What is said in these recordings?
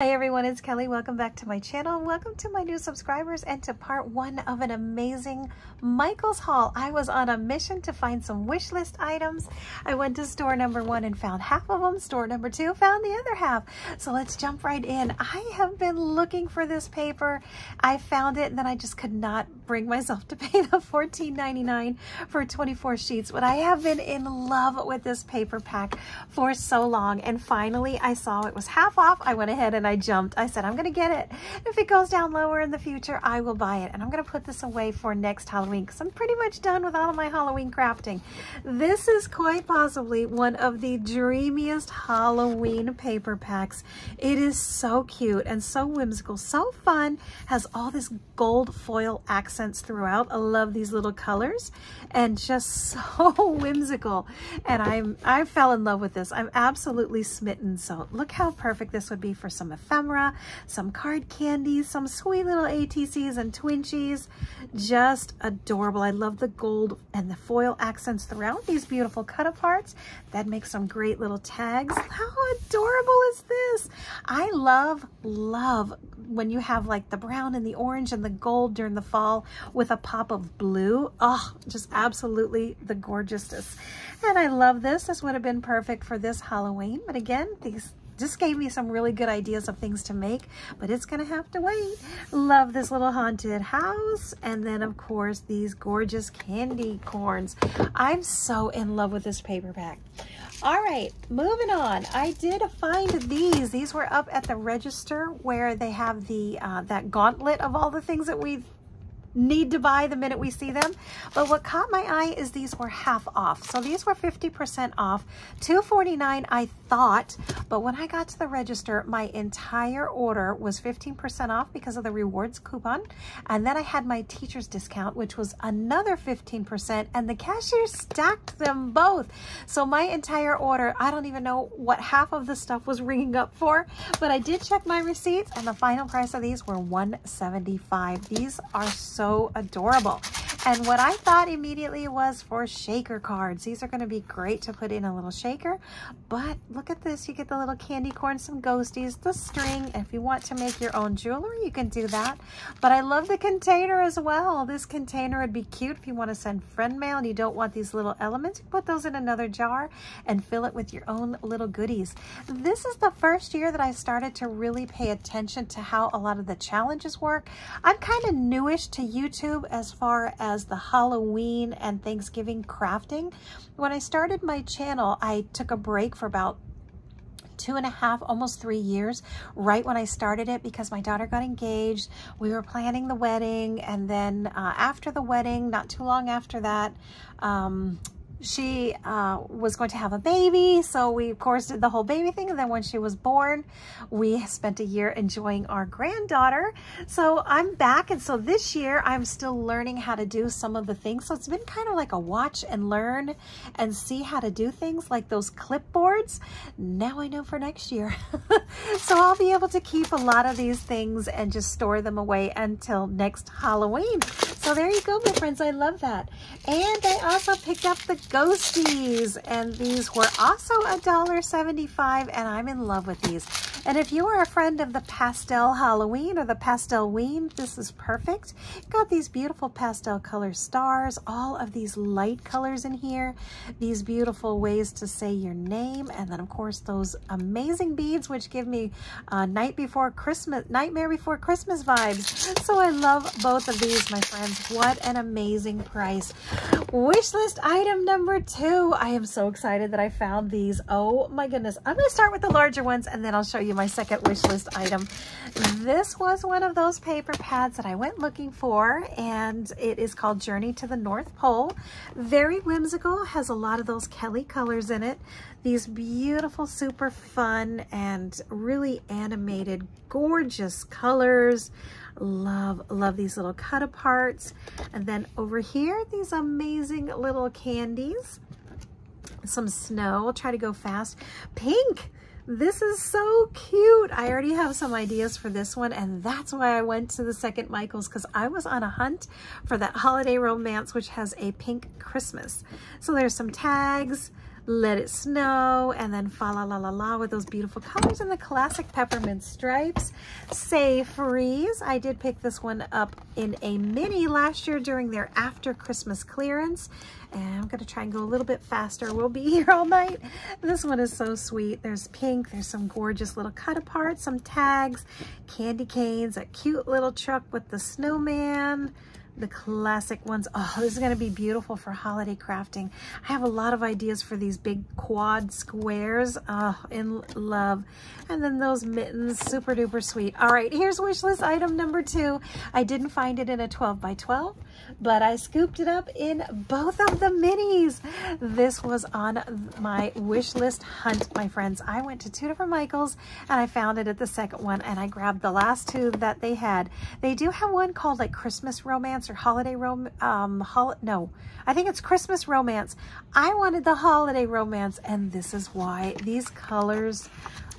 Hi everyone, it's Kelly. Welcome back to my channel. Welcome to my new subscribers and to part one of an amazing Michael's haul. I was on a mission to find some wish list items. I went to store number one and found half of them. Store number two found the other half. So let's jump right in. I have been looking for this paper. I found it and then I just could not bring myself to pay the $14.99 for 24 sheets. But I have been in love with this paper pack for so long. And finally I saw it was half off. I went ahead and I jumped. I said, I'm going to get it. If it goes down lower in the future, I will buy it. And I'm going to put this away for next Halloween because I'm pretty much done with all of my Halloween crafting. This is quite possibly one of the dreamiest Halloween paper packs. It is so cute and so whimsical, so fun, has all this gold foil accents throughout. I love these little colors and just so whimsical. And I'm I fell in love with this. I'm absolutely smitten. So look how perfect this would be for some ephemera, some card candies, some sweet little ATCs and Twinchies. Just adorable. I love the gold and the foil accents throughout these beautiful cut aparts. That makes some great little tags. How adorable is this? I love, love when you have like the brown and the orange and the gold during the fall with a pop of blue. Oh, just absolutely the gorgeousness. And I love this. This would have been perfect for this Halloween. But again, these just gave me some really good ideas of things to make, but it's gonna have to wait. Love this little haunted house. And then of course, these gorgeous candy corns. I'm so in love with this paper pack. All right, moving on. I did find these. These were up at the register where they have the uh, that gauntlet of all the things that we need to buy the minute we see them. But what caught my eye is these were half off. So these were 50% off, 249 I thought, but when I got to the register, my entire order was 15% off because of the rewards coupon. And then I had my teacher's discount, which was another 15%, and the cashier stacked them both. So my entire order, I don't even know what half of the stuff was ringing up for, but I did check my receipts and the final price of these were 175 These are so adorable. And what I thought immediately was for shaker cards. These are going to be great to put in a little shaker. But look at this. You get the little candy corn, some ghosties, the string. If you want to make your own jewelry, you can do that. But I love the container as well. This container would be cute if you want to send friend mail and you don't want these little elements. Put those in another jar and fill it with your own little goodies. This is the first year that I started to really pay attention to how a lot of the challenges work. I'm kind of newish to YouTube as far as as the Halloween and Thanksgiving crafting. When I started my channel, I took a break for about two and a half, almost three years, right when I started it because my daughter got engaged. We were planning the wedding. And then uh, after the wedding, not too long after that, um, she uh, was going to have a baby. So we, of course, did the whole baby thing. And then when she was born, we spent a year enjoying our granddaughter. So I'm back. And so this year, I'm still learning how to do some of the things. So it's been kind of like a watch and learn and see how to do things like those clipboards. Now I know for next year. so I'll be able to keep a lot of these things and just store them away until next Halloween. So there you go, my friends. I love that. And I also picked up the Ghosties, and these were also $1.75, and I'm in love with these. And if you are a friend of the Pastel Halloween or the Pastel Ween, this is perfect. Got these beautiful pastel color stars, all of these light colors in here, these beautiful ways to say your name, and then of course those amazing beads, which give me uh, night before Christmas, nightmare before Christmas vibes. So I love both of these, my friends. What an amazing price. Wish list item number two. I am so excited that I found these. Oh my goodness. I'm going to start with the larger ones and then I'll show you my second wish list item. This was one of those paper pads that I went looking for and it is called Journey to the North Pole. Very whimsical, has a lot of those Kelly colors in it. These beautiful, super fun and really animated, gorgeous colors. Love, love these little cut aparts. And then over here, these amazing little candies. Some snow, I'll try to go fast. Pink, this is so cute. I already have some ideas for this one and that's why I went to the second Michaels because I was on a hunt for that holiday romance which has a pink Christmas. So there's some tags, Let It Snow, and then Fa La La La La with those beautiful colors and the classic peppermint stripes. Say Freeze. I did pick this one up in a mini last year during their after Christmas clearance. And I'm to try and go a little bit faster. We'll be here all night. This one is so sweet. There's pink. There's some gorgeous little cut apart, some tags, candy canes, a cute little truck with the snowman the classic ones. Oh, this is going to be beautiful for holiday crafting. I have a lot of ideas for these big quad squares. Oh, in love. And then those mittens, super duper sweet. All right, here's wish list item number two. I didn't find it in a 12 by 12, but I scooped it up in both of the minis. This was on my wish list hunt, my friends. I went to two different Michaels and I found it at the second one and I grabbed the last two that they had. They do have one called like Christmas Romance or Holiday Rom, um, hol no, I think it's Christmas Romance. I wanted the Holiday Romance and this is why these colors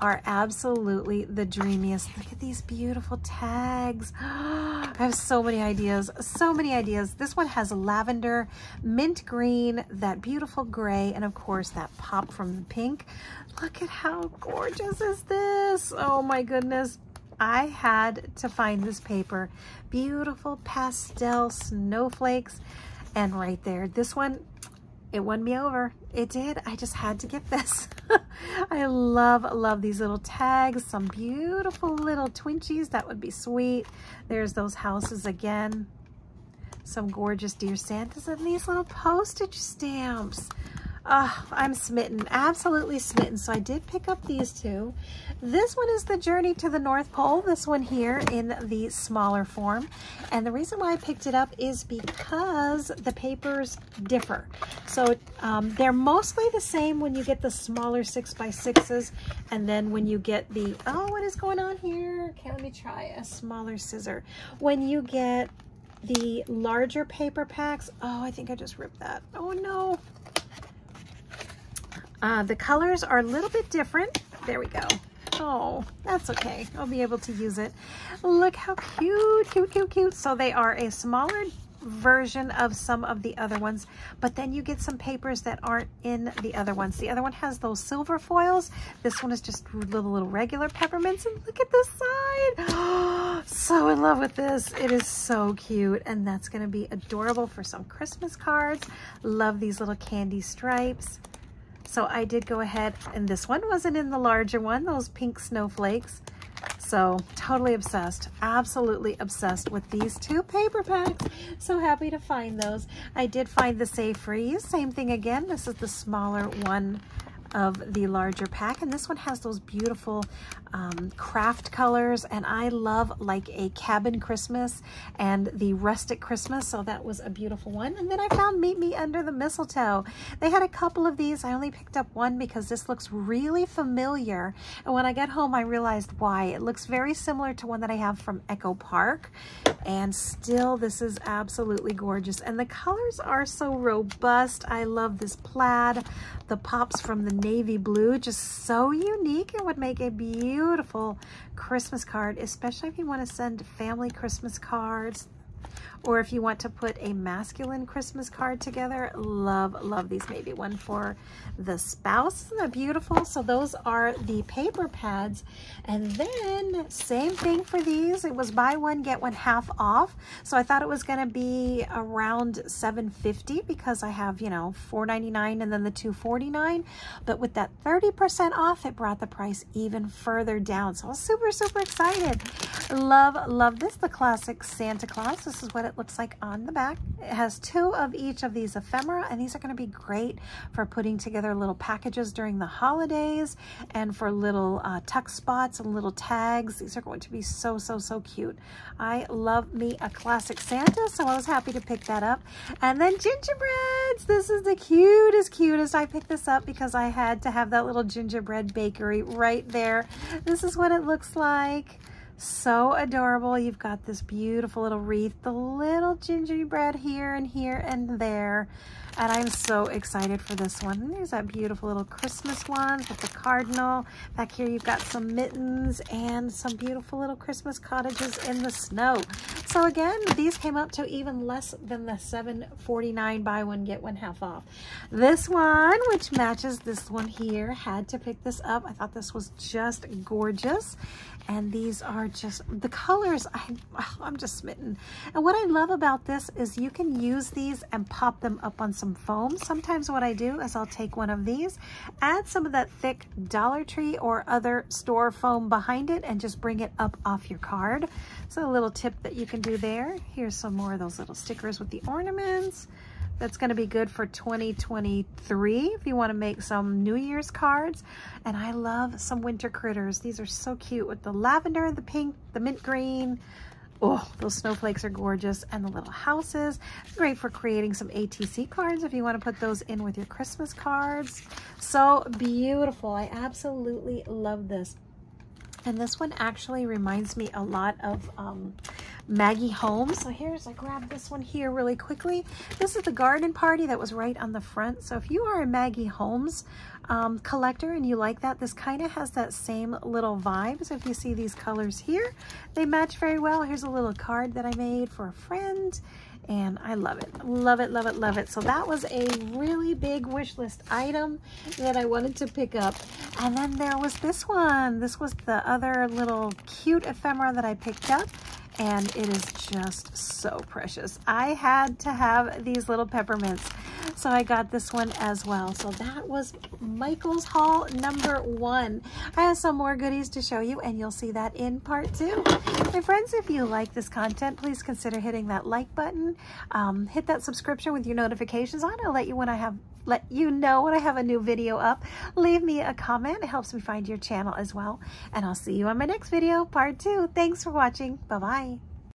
are absolutely the dreamiest. Look at these beautiful tags. I have so many ideas, so many ideas. This one has lavender, mint green, that beautiful gray, and of course that pop from the pink. Look at how gorgeous is this? Oh my goodness. I had to find this paper. Beautiful pastel snowflakes. And right there, this one, it won me over. It did. I just had to get this. I love, love these little tags. Some beautiful little twinchies. That would be sweet. There's those houses again. Some gorgeous Dear Santas and these little postage stamps. Oh, I'm smitten, absolutely smitten. So I did pick up these two. This one is the Journey to the North Pole, this one here in the smaller form. And the reason why I picked it up is because the papers differ. So um, they're mostly the same when you get the smaller six by sixes. and then when you get the, oh, what is going on here? Okay, let me try a smaller scissor. When you get the larger paper packs, oh, I think I just ripped that. Oh no, uh, the colors are a little bit different. There we go. Oh, that's okay. I'll be able to use it. Look how cute, cute, cute, cute. So they are a smaller version of some of the other ones, but then you get some papers that aren't in the other ones. The other one has those silver foils. This one is just little, little regular peppermints. And look at this side. so in love with this. It is so cute. And that's going to be adorable for some Christmas cards. Love these little candy stripes. So I did go ahead, and this one wasn't in the larger one, those pink snowflakes. So totally obsessed, absolutely obsessed with these two paper packs. So happy to find those. I did find the Say Freeze, same thing again. This is the smaller one of the larger pack. And this one has those beautiful um, craft colors. And I love like a cabin Christmas and the rustic Christmas. So that was a beautiful one. And then I found Meet Me Under the Mistletoe. They had a couple of these. I only picked up one because this looks really familiar. And when I got home, I realized why. It looks very similar to one that I have from Echo Park. And still, this is absolutely gorgeous. And the colors are so robust. I love this plaid, the pops from the navy blue, just so unique. It would make a beautiful Christmas card, especially if you want to send family Christmas cards, or if you want to put a masculine Christmas card together, love, love these. Maybe one for the spouse. Isn't that beautiful? So those are the paper pads. And then same thing for these. It was buy one, get one half off. So I thought it was going to be around 750 because I have, you know, 4.99 and then the 2.49. But with that 30% off, it brought the price even further down. So I was super, super excited. Love, love this. The classic Santa Claus. This is what it looks like on the back. It has two of each of these ephemera, and these are going to be great for putting together little packages during the holidays and for little uh, tuck spots and little tags. These are going to be so, so, so cute. I love me a classic Santa, so I was happy to pick that up. And then gingerbreads. This is the cutest, cutest. I picked this up because I had to have that little gingerbread bakery right there. This is what it looks like. So adorable. You've got this beautiful little wreath, the little gingerbread here and here and there. And I'm so excited for this one. There's that beautiful little Christmas one with the cardinal. Back here you've got some mittens and some beautiful little Christmas cottages in the snow. So again, these came up to even less than the $7.49 buy one, get one half off. This one, which matches this one here, had to pick this up. I thought this was just gorgeous. And these are just, the colors, I, I'm just smitten. And what I love about this is you can use these and pop them up on some foam. Sometimes what I do is I'll take one of these, add some of that thick Dollar Tree or other store foam behind it and just bring it up off your card. So a little tip that you can do there. Here's some more of those little stickers with the ornaments. That's going to be good for 2023 if you want to make some New Year's cards. And I love some winter critters. These are so cute with the lavender, the pink, the mint green. Oh, those snowflakes are gorgeous. And the little houses. Great for creating some ATC cards if you want to put those in with your Christmas cards. So beautiful. I absolutely love this. And this one actually reminds me a lot of um, Maggie Holmes. So here's, I grabbed this one here really quickly. This is the garden party that was right on the front. So if you are a Maggie Holmes um, collector and you like that, this kind of has that same little vibe. So if you see these colors here, they match very well. Here's a little card that I made for a friend and I love it. Love it, love it, love it. So that was a really big wish list item that I wanted to pick up. And then there was this one. This was the other little cute ephemera that I picked up and it is just so precious. I had to have these little peppermints, so I got this one as well. So that was Michael's haul number one. I have some more goodies to show you, and you'll see that in part two. My friends, if you like this content, please consider hitting that like button. Um, hit that subscription with your notifications on. I'll let you when I have let you know when I have a new video up. Leave me a comment. It helps me find your channel as well. And I'll see you on my next video, part two. Thanks for watching. Bye-bye.